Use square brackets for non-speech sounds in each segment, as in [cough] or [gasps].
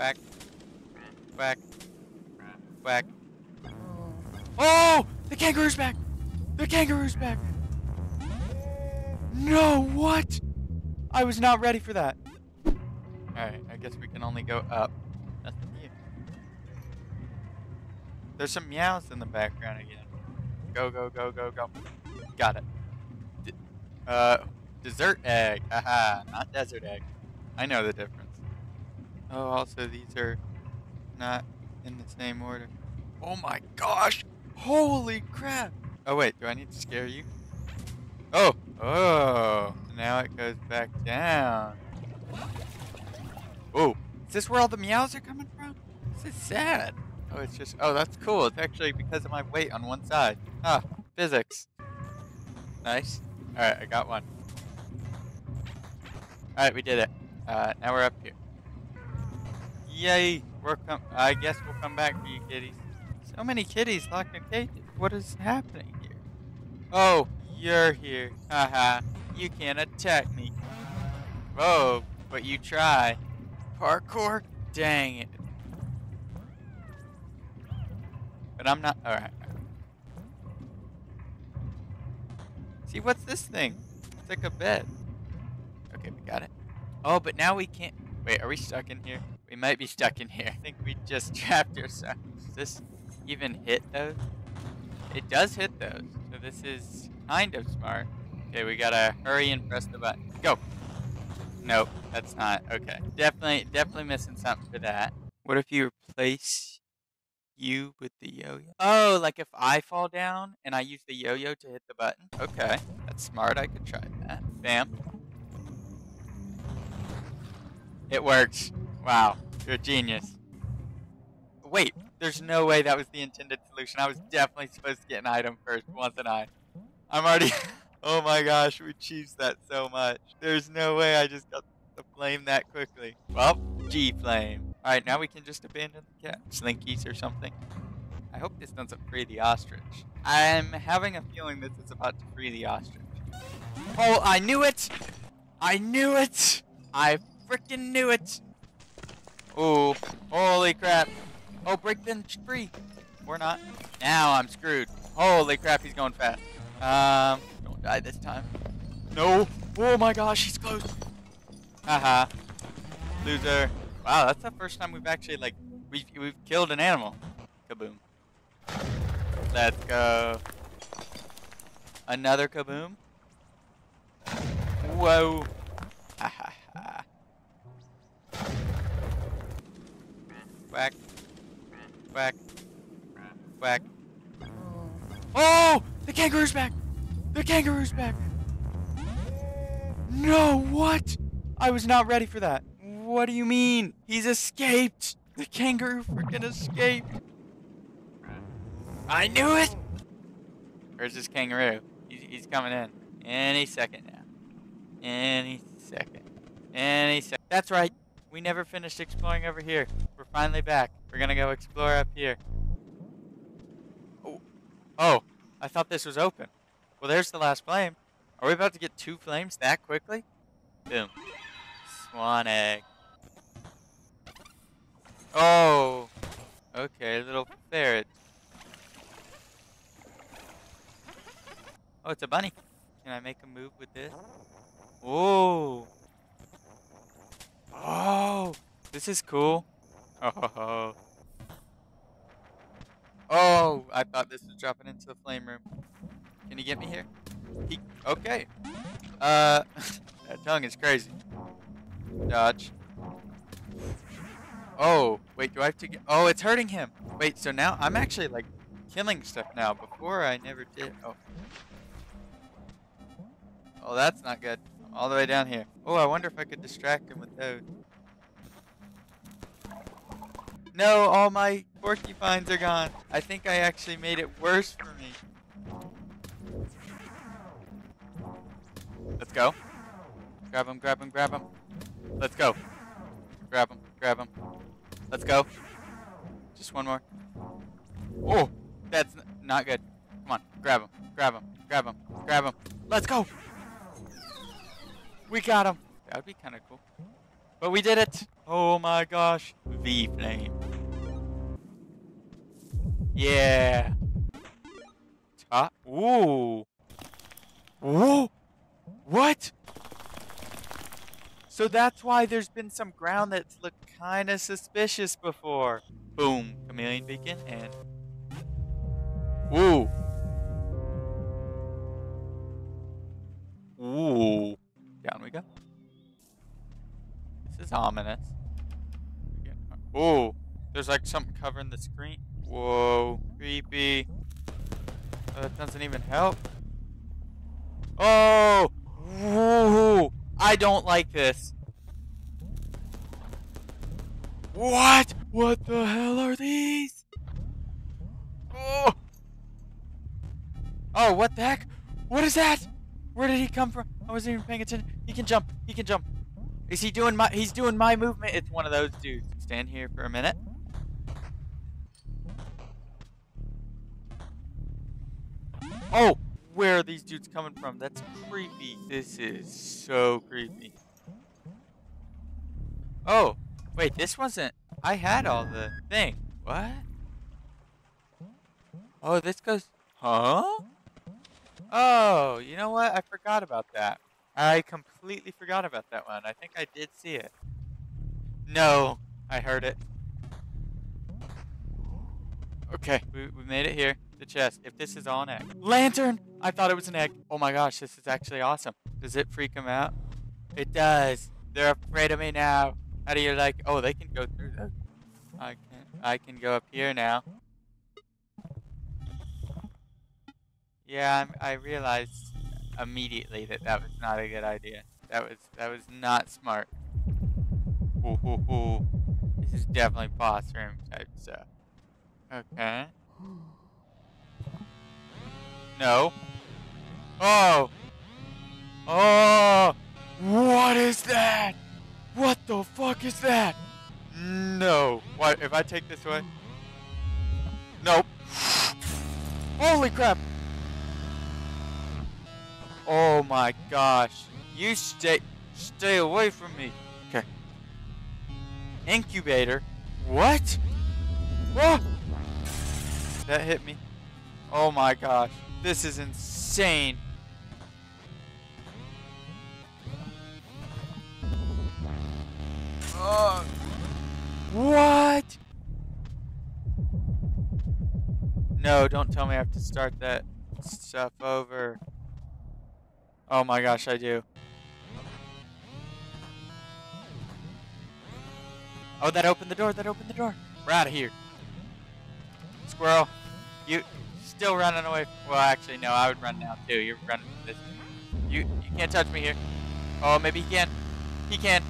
Quack. Quack. Quack. Oh! The kangaroo's back! The kangaroo's back! No, what? I was not ready for that. Alright, I guess we can only go up. Nothing here. There's some meows in the background again. Go, go, go, go, go. Got it. D uh, dessert egg. Haha, not desert egg. I know the difference. Oh, also these are not in the same order. Oh my gosh! Holy crap! Oh wait, do I need to scare you? Oh! Oh! Now it goes back down. Oh! Is this where all the meows are coming from? This is sad. Oh, it's just, oh, that's cool. It's actually because of my weight on one side. Ah, physics. Nice. Alright, I got one. Alright, we did it. Uh, now we're up here. Yay! We're com I guess we'll come back for you kitties. So many kitties locked in cages. What is happening here? Oh, you're here. Haha. you can't attack me. Oh, but you try. Parkour? Dang it. But I'm not. Alright. See, what's this thing? It's like a bed. Okay, we got it. Oh, but now we can't. Wait, are we stuck in here? We might be stuck in here. I think we just [laughs] trapped ourselves. Does this even hit those? It does hit those. So this is kind of smart. Okay, we gotta hurry and press the button. Go. Nope, that's not. Okay. Definitely, definitely missing something for that. What if you replace you with the yo-yo? Oh, like if I fall down and I use the yo-yo to hit the button? Okay, that's smart. I could try that. Bam. It works. Wow, you're a genius. Wait, there's no way that was the intended solution. I was definitely supposed to get an item first, wasn't I? I'm already... [laughs] oh my gosh, we cheesed that so much. There's no way I just got the flame that quickly. Well, G-flame. Alright, now we can just abandon the cat. Slinkies or something. I hope this doesn't free the ostrich. I'm having a feeling this is about to free the ostrich. Oh, I knew it! I knew it! I freaking knew it! Oh, holy crap. Oh, break them free. Or not. Now I'm screwed. Holy crap, he's going fast. Um, don't die this time. No. Oh my gosh, he's close. Haha. Loser. Wow, that's the first time we've actually, like, we've, we've killed an animal. Kaboom. Let's go. Another kaboom. Whoa. Quack. Quack. Quack. Oh! oh! The kangaroo's back! The kangaroo's back! No, what? I was not ready for that. What do you mean? He's escaped! The kangaroo freaking escaped! I knew it! Where's this kangaroo? He's, he's coming in. Any second now. Any second. Any second. That's right. We never finished exploring over here. We're finally back. We're gonna go explore up here. Oh, oh, I thought this was open. Well, there's the last flame. Are we about to get two flames that quickly? Boom. Swan egg. Oh, okay, little ferret. Oh, it's a bunny. Can I make a move with this? Oh. Oh, this is cool. Oh, oh, I thought this was dropping into the flame room. Can you get me here? He, okay. Uh, [laughs] that tongue is crazy. Dodge. Oh, wait, do I have to get, oh, it's hurting him. Wait, so now I'm actually like killing stuff now. Before I never did. Oh. Oh, that's not good. All the way down here. Oh, I wonder if I could distract him with those. No, all my porcupines are gone. I think I actually made it worse for me. Let's go. Grab him, grab him, grab him. Let's go. Grab him, grab him. Let's go. Just one more. Oh, that's not good. Come on, grab him, grab him, grab him, grab him. Let's go. We got him. That would be kind of cool. But we did it. Oh my gosh. V flame. Yeah. Top. Ooh. Whoa. What? So that's why there's been some ground that's looked kind of suspicious before. Boom. Chameleon beacon and. Ooh. Ooh. Down we go. This is ominous. Ooh. There's like something covering the screen. Whoa. Creepy. Oh, that doesn't even help. Oh! I don't like this. What? What the hell are these? Oh! Oh, what the heck? What is that? Where did he come from? I wasn't even paying attention. He can jump. He can jump. Is he doing my he's doing my movement? It's one of those dudes. Stand here for a minute. Oh, where are these dudes coming from? That's creepy. This is so creepy. Oh, wait, this wasn't... I had all the thing. What? Oh, this goes... Huh? Oh, you know what? I forgot about that. I completely forgot about that one. I think I did see it. No, I heard it. Okay, we, we made it here. The chest. If this is all an egg. Lantern! I thought it was an egg. Oh my gosh, this is actually awesome. Does it freak them out? It does. They're afraid of me now. How do you like... Oh, they can go through this. I can, I can go up here now. Yeah, I'm, I realized immediately that that was not a good idea. That was that was not smart. Ooh, ooh, ooh. This is definitely boss room type stuff. Okay. No. Oh. Oh. What is that? What the fuck is that? No. What? If I take this way? Nope. Holy crap. Oh my gosh. You stay stay away from me. Okay. Incubator. What? Whoa! That hit me. Oh my gosh. This is insane. What? No, don't tell me I have to start that stuff over. Oh my gosh, I do. Oh, that opened the door, that opened the door. We're out of here. Squirrel, you still running away. Well, actually, no, I would run now too. You're running this. You, you can't touch me here. Oh, maybe he can. He can.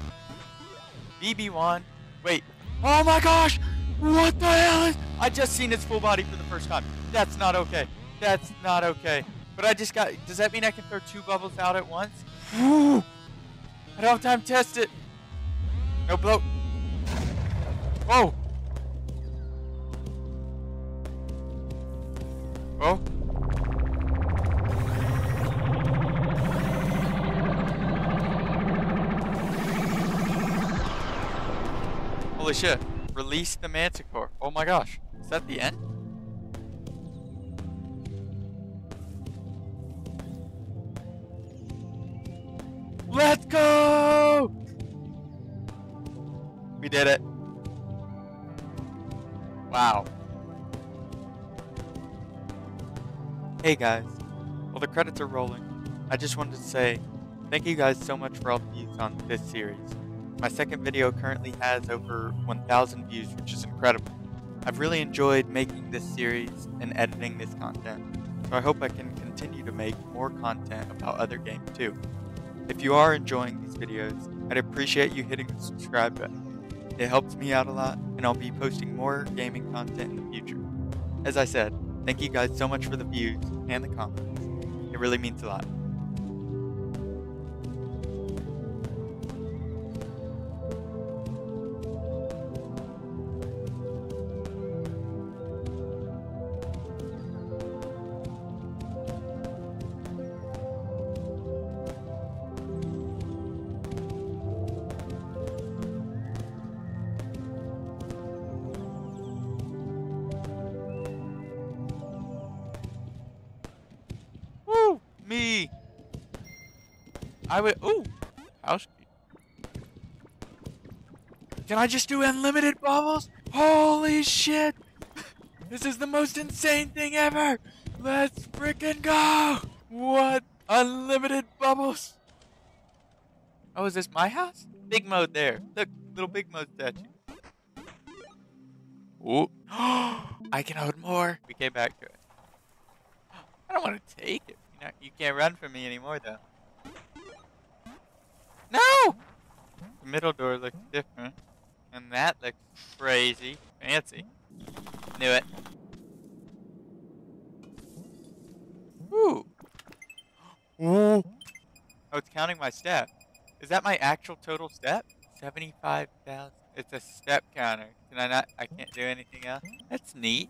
B.B. Wand. Wait. Oh my gosh! What the hell is... I just seen his full body for the first time. That's not okay. That's not okay. But I just got... Does that mean I can throw two bubbles out at once? Woo! [gasps] I don't have time to test it. No blow. Whoa! Oh? Holy shit. Release the Manticore. Oh my gosh. Is that the end? Let's go! We did it. Wow. Hey guys. While the credits are rolling, I just wanted to say thank you guys so much for all the views on this series. My second video currently has over 1,000 views, which is incredible. I've really enjoyed making this series and editing this content, so I hope I can continue to make more content about other games too. If you are enjoying these videos, I'd appreciate you hitting the subscribe button. It helps me out a lot, and I'll be posting more gaming content in the future. As I said, thank you guys so much for the views and the comments. It really means a lot. Me. I would. Ooh, key. Can I just do unlimited bubbles? Holy shit! This is the most insane thing ever! Let's freaking go! What? Unlimited bubbles? Oh, is this my house? Big mode there. Look, little big mode statue. Ooh. [gasps] I can hold more. We came back to it. [gasps] I don't want to take it. You, you can't run from me anymore, though. No! The middle door looks different. And that looks crazy. Fancy. Knew it. Ooh. Ooh. Oh, it's counting my steps. Is that my actual total step? 75,000. It's a step counter. Can I not? I can't do anything else? That's neat.